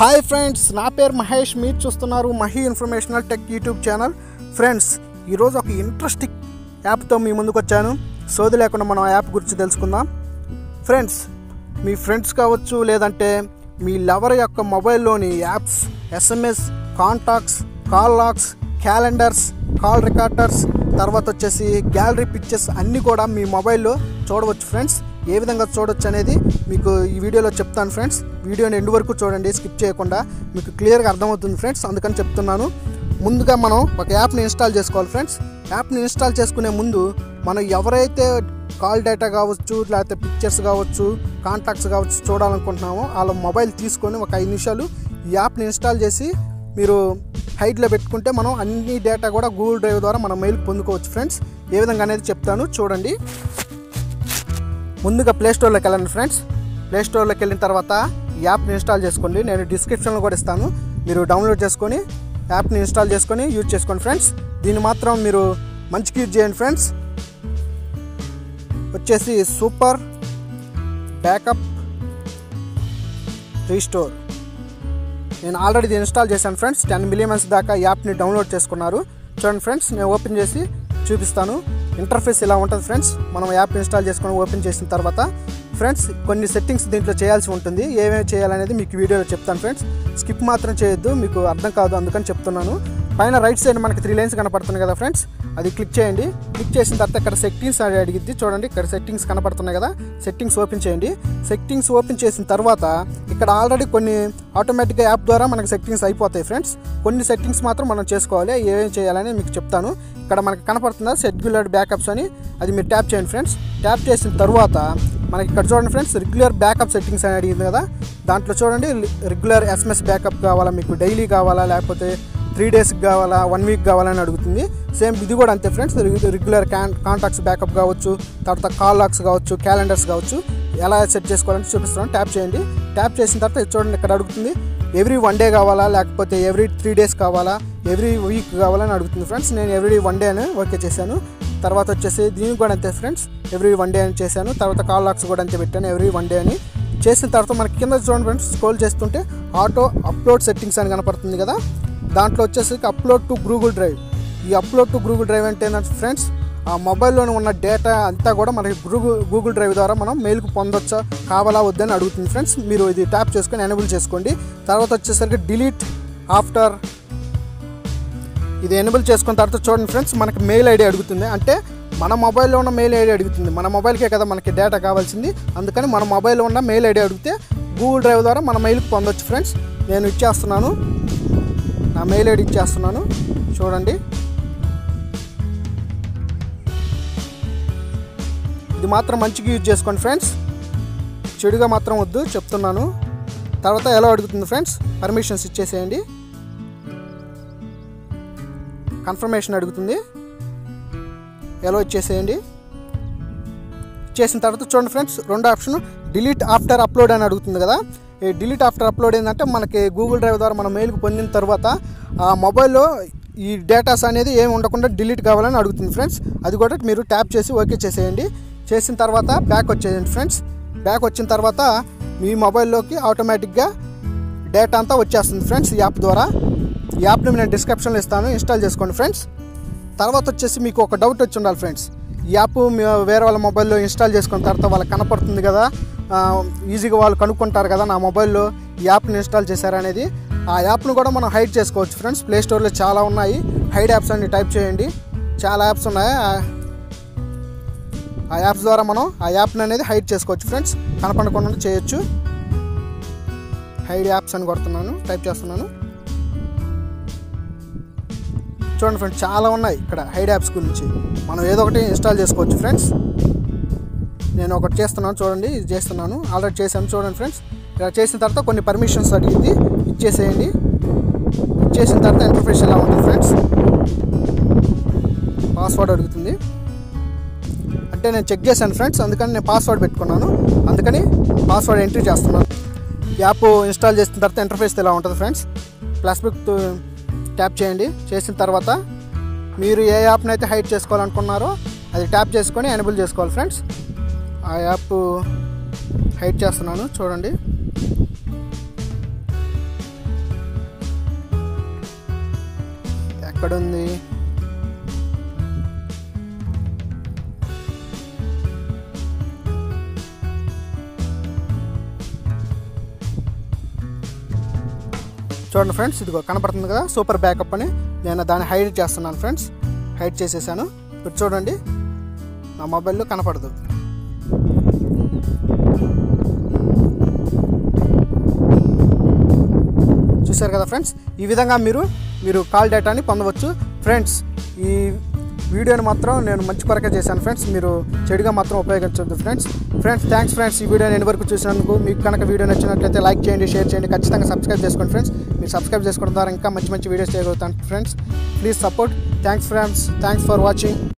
Hi friends నా పేరు మహేష్. మీరు చూస్తున్నారు Mahi informational tech YouTube channel. Friends ఈరోజు ఒక ఇంట్రెస్టింగ్ యాప్తో మీ ముందుకు వచ్చాను. సోది లేకుండా మనం ఆ యాప్ గురించి తెలుసుకుందాం. ఫ్రెండ్స్ మీ ఫ్రెండ్స్ కావచ్చు లేదంటే మీ లవర్ యొక్క మొబైల్లోని apps SMS contacts call logs calendars call recorders తర్వాత వచ్చేసి గ్యాలరీ పిక్చర్స్ అన్నీ కూడా మీ మొబైల్లో చూడవచ్చు. ఫ్రెండ్స్ ఏ విధంగా చూడొచ్చు అనేది మీకు ఈ వీడియోలో చెప్తాను ఫ్రెండ్స్. వీడియోని ఎండు వరకు చూడండి స్కిప్ చేయకుండా మీకు క్లియర్గా అర్థమవుతుంది ఫ్రెండ్స్. అందుకని చెప్తున్నాను. ముందుగా మనం ఒక యాప్ని ఇన్స్టాల్ చేసుకోవాలి ఫ్రెండ్స్. యాప్ని ఇన్స్టాల్ చేసుకునే ముందు మనం ఎవరైతే కాల్ డేటా కావచ్చు లేకపోతే పిక్చర్స్ కావచ్చు కాంటాక్ట్స్ కావచ్చు చూడాలనుకుంటున్నామో వాళ్ళ మొబైల్ తీసుకొని ఒక ఐదు నిమిషాలు ఈ యాప్ని ఇన్స్టాల్ చేసి మీరు హైట్లో పెట్టుకుంటే మనం అన్ని డేటా కూడా గూగుల్ డ్రైవ్ ద్వారా మనం మెయిల్ పొందుకోవచ్చు ఫ్రెండ్స్. ఏ విధంగా అనేది చెప్తాను చూడండి. ముందుగా ప్లే స్టోర్లోకి వెళ్ళండి ఫ్రెండ్స్. ప్లే స్టోర్లోకి వెళ్ళిన తర్వాత యాప్ని ఇన్స్టాల్ చేసుకోండి. నేను డిస్క్రిప్షన్లో కూడా ఇస్తాను. మీరు డౌన్లోడ్ చేసుకొని యాప్ని ఇన్స్టాల్ చేసుకొని యూజ్ చేసుకోండి ఫ్రెండ్స్. దీన్ని మాత్రం మీరు మంచిగా యూజ్ చేయండి ఫ్రెండ్స్. వచ్చేసి సూపర్ బ్యాకప్ రీస్టోర్ నేను ఆల్రెడీ ఇది ఇన్స్టాల్ చేశాను ఫ్రెండ్స్. టెన్ మిలియన్స్ దాకా యాప్ని డౌన్లోడ్ చేసుకున్నారు. చూడండి ఫ్రెండ్స్ నేను ఓపెన్ చేసి చూపిస్తాను. ఇంటర్ఫేస్ ఇలా ఉంటుంది ఫ్రెండ్స్? మనం యాప్ ఇన్స్టాల్ చేసుకొని ఓపెన్ చేసిన తర్వాత ఫ్రెండ్స్ కొన్ని సెట్టింగ్స్ దీంట్లో చేయాల్సి ఉంటుంది. ఏమేమి చేయాలనేది మీకు వీడియోలో చెప్తాను ఫ్రెండ్స్. స్కిప్ మాత్రం చేయొద్దు మీకు అర్థం కాదు అందుకని చెప్తున్నాను. పైన రైట్ సైడ్ మనకి త్రీ లైన్స్ కనపడుతున్నాయి కదా ఫ్రెండ్స్ అది క్లిక్ చేయండి. క్లిక్ చేసిన తర్వాత ఇక్కడ సెట్టింగ్స్ అని అడిగిద్ది. చూడండి ఇక్కడ సెట్టింగ్స్ కనపడుతున్నాయి కదా. సెట్టింగ్స్ ఓపెన్ చేయండి. సెట్టింగ్స్ ఓపెన్ చేసిన తర్వాత ఇక్కడ ఆల్రెడీ కొన్ని ఆటోమేటిక్గా యాప్ ద్వారా మనకి సెట్టింగ్స్ అయిపోతాయి ఫ్రెండ్స్ కొన్ని సెట్టింగ్స్ మాత్రం మనం చేసుకోవాలి. ఏమేమి చేయాలని మీకు చెప్తాను. ఇక్కడ మనకి కనపడుతుందా? రెగ్యులర్ బ్యాకప్స్ అని. అది మీరు ట్యాప్ చేయండి ఫ్రెండ్స్ ట్యాప్ చేసిన తర్వాత మనకి ఇక్కడ చూడండి ఫ్రెండ్స్ రెగ్యులర్ బ్యాకప్ సెట్టింగ్స్ అని అడిగింది కదా. దాంట్లో చూడండి రెగ్యులర్ ఎస్ఎంఎస్ బ్యాకప్ కావాలా మీకు డైలీ కావాలా లేకపోతే త్రీ డేస్కి కావాలా వన్ వీక్ కావాలని అడుగుతుంది. సేమ్ ఇది కూడా అంతే friends regular can contacts backup కావచ్చు తర్వాత కాల్ లాక్స్ కావచ్చు క్యాలెండర్స్ కావచ్చు ఎలా సెట్ చేసుకోవాలని చూపిస్తున్నాను. ట్యాప్ చేయండి. ట్యాప్ చేసిన తర్వాత ఇది చూడండి ఇక్కడ అడుగుతుంది. ఎవ్రీ వన్ డే కావాలా లేకపోతే ఎవ్రీ త్రీ డేస్ కావాలా ఎవ్రీ వీక్ కావాలని అడుగుతుంది ఫ్రెండ్స్. నేను ఎవ్రీ వన్ డే అని ఓకే చేశాను. తర్వాత వచ్చేసి దీనికి కూడా అంతే ఫ్రెండ్స్. ఎవ్రీ వన్ డే అని చేశాను. తర్వాత కాల్ లాక్స్ కూడా అంతే పెట్టాను ఎవ్రీ వన్ డే అని. చేసిన తర్వాత మనకి కింద చూడండి ఫ్రెండ్స్ స్క్రోల్ చేస్తుంటే ఆటో అప్లోడ్ సెట్టింగ్స్ అని కనపడుతుంది కదా. దాంట్లో వచ్చేసరికి అప్లోడ్ టు గూగుల్ డ్రైవ్. ఈ అప్లోడ్ టు గూగుల్ డ్రైవ్ అంటే ఏంటంటే ఫ్రెండ్స్ ఆ మొబైల్లోనే ఉన్న డేటా అంతా కూడా మనకి గూగుల్ గూగుల్ డ్రైవ్ ద్వారా మనం మెయిల్కి పొందొచ్చా కావాలా వద్దని అడుగుతుంది ఫ్రెండ్స్. మీరు ఇది ట్యాప్ చేసుకొని ఎనేబుల్ చేసుకోండి. తర్వాత వచ్చేసరికి డిలీట్ ఆఫ్టర్. ఇది ఎనేబుల్ చేసుకున్న తర్వాత చూడండి ఫ్రెండ్స్ మనకి మెయిల్ ఐడి అడుగుతుంది. అంటే మన మొబైల్లో ఉన్న మెయిల్ ఐడి అడుగుతుంది. మన మొబైల్కే కదా మనకి డేటా కావాల్సింది. అందుకని మన మొబైల్లో ఉన్న మెయిల్ ఐడి అడిగితే గూగుల్ డ్రైవ్ ద్వారా మన మెయిల్కి పొందొచ్చు ఫ్రెండ్స్. నేను ఇచ్చేస్తున్నాను. మెయిల్ ఐడి ఇచ్చేస్తున్నాను. చూడండి. ఇది మాత్రం మంచిగా యూజ్ చేసుకోండి ఫ్రెండ్స్. చెడుగా మాత్రం వద్దు చెప్తున్నాను. తర్వాత ఎలా అడుగుతుంది ఫ్రెండ్స్? పర్మిషన్స్ ఇచ్చేసేయండి. కన్ఫర్మేషన్ అడుగుతుంది. ఎలా ఇచ్చేసేయండి? చేసిన తర్వాత చూడండి ఫ్రెండ్స్ రెండు ఆప్షన్ డిలీట్ ఆఫ్టర్ అప్లోడ్ అని అడుగుతుంది కదా. డిలీట్ ఆఫ్టర్ అప్లోడ్ ఏంటంటే మనకి గూగుల్ డ్రైవ్ ద్వారా మన మెయిల్కి పొందిన తర్వాత ఆ మొబైల్లో ఈ డేటాస్ అనేది ఏమి ఉండకుండా డిలీట్ కావాలని అడుగుతుంది ఫ్రెండ్స్. అది కూడా మీరు ట్యాప్ చేసి ఓకే చేసేయండి. చేసిన తర్వాత బ్యాక్ వచ్చేయండి ఫ్రెండ్స్. బ్యాక్ వచ్చిన తర్వాత మీ మొబైల్లోకి ఆటోమేటిక్గా డేటా అంతా వచ్చేస్తుంది ఫ్రెండ్స్ యాప్ ద్వారా. ఈ యాప్ని నేను డిస్క్రిప్షన్లో ఇస్తాను. ఇన్స్టాల్ చేసుకోండి ఫ్రెండ్స్. తర్వాత వచ్చేసి మీకు ఒక డౌట్ వచ్చి ఉండాలి ఫ్రెండ్స్. ఈ యాప్ మీ వేరే వాళ్ళ మొబైల్లో ఇన్స్టాల్ చేసుకున్న తర్వాత వాళ్ళకి కనపడుతుంది కదా. ఈజీగా వాళ్ళు కనుక్కుంటారు కదా నా మొబైల్లో ఈ యాప్ని ఇన్స్టాల్ చేశారనేది. ఆ యాప్ను కూడా మనం హైడ్ చేసుకోవచ్చు ఫ్రెండ్స్. ప్లే స్టోర్లో చాలా ఉన్నాయి. హైడ్ యాప్స్ అని టైప్ చేయండి. చాలా యాప్స్ ఉన్నాయి. ఆ- ఆ యాప్స్ ద్వారా మనం ఆ యాప్ని అనేది హైడ్ చేసుకోవచ్చు ఫ్రెండ్స్. కనపడకుండా చేయొచ్చు. హైడ్ యాప్స్ అని కొడుతున్నాను. టైప్ చేస్తున్నాను. చూడండి ఫ్రెండ్స్ చాలా ఉన్నాయి ఇక్కడ హైడ్ యాప్స్ గురించి. మనం ఏదో ఒకటి ఇన్స్టాల్ చేసుకోవచ్చు ఫ్రెండ్స్. నేను ఒకటి చేస్తున్నాను చూడండి ఇది చేస్తున్నాను. ఆల్రెడీ చేశాను చూడండి ఫ్రెండ్స్ ఇలా చేసిన తర్వాత కొన్ని పర్మిషన్స్ అడిగింది ఇచ్చేసేయండి. ఇచ్చేసిన తర్వాత ఇంటర్ఫేస్ ఎలా ఉంటుంది ఫ్రెండ్స్ పాస్వర్డ్ అడుగుతుంది. అంటే నేను చెక్ చేశాను ఫ్రెండ్స్ అందుకని నేను పాస్వర్డ్ పెట్టుకున్నాను. అందుకని పాస్వర్డ్ ఎంట్రీ చేస్తున్నాను. యాప్ ఇన్స్టాల్ చేసిన తర్వాత ఇంటర్ఫేస్ ఎలా ఉంటుంది ఫ్రెండ్స్ ప్లస్ బుక్ ట్యాప్ చేయండి. చేసిన తర్వాత మీరు ఏ యాప్ని అయితే హైడ్ చేసుకోవాలనుకున్నారో అది ట్యాప్ చేసుకొని ఎనేబుల్ చేసుకోవాలి ఫ్రెండ్స్ ఆ యాప్ హైడ్ చేస్తున్నాను చూడండి. ఎక్కడుంది? చూడండి ఫ్రెండ్స్ ఇదిగో కనపడుతుంది కదా సూపర్ బ్యాకప్ అని. నేను దాన్ని హైడ్ చేస్తున్నాను ఫ్రెండ్స్. హైడ్ చేసేసాను. ఇప్పుడు చూడండి నా మొబైల్లో కనపడదు. చూశారు కదా ఫ్రెండ్స్? ఈ విధంగా మీరు మీరు కాల్ డేటాని పొందవచ్చు. ఫ్రెండ్స్ ఈ వీడియోని మాత్రం నేను మంచి కొరకే చేశాను ఫ్రెండ్స్. మీరు చెడుగా మాత్రం ఉపయోగించవద్దు ఫ్రెండ్స్. Friends thanks friends. ఈ వీడియో నేను వరకు చూసినందుకు మీకు కనుక వీడియో నచ్చినట్లయితే లైక్ చేయండి షేర్ చేయండి. ఖచ్చితంగా సబ్స్క్రైబ్ చేసుకోండి ఫ్రెండ్స్. మీరు సబ్స్క్రైబ్ చేసుకోవడం ద్వారా ఇంకా మంచి మంచి వీడియోస్ చేయగలుగుతాను friends please support. Thanks friends. Thanks for watching.